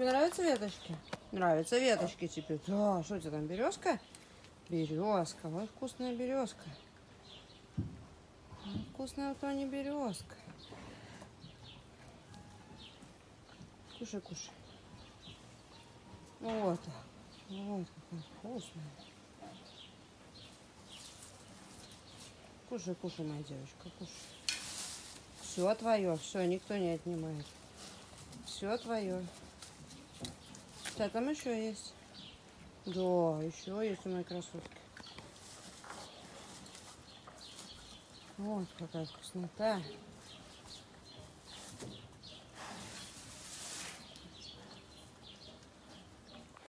Тебе нравятся веточки? Нравятся веточки тебе. Да, что у тебя там, березка? Березка. Вот вкусная березка. Вкусная вот не березка. Кушай, кушай. Вот. Вот какая вкусная. Кушай, кушай, моя девочка, кушай. Все твое, все, никто не отнимает. Все твое. Да, там еще есть. Да, еще есть у моей красотки. Вот какая вкуснота.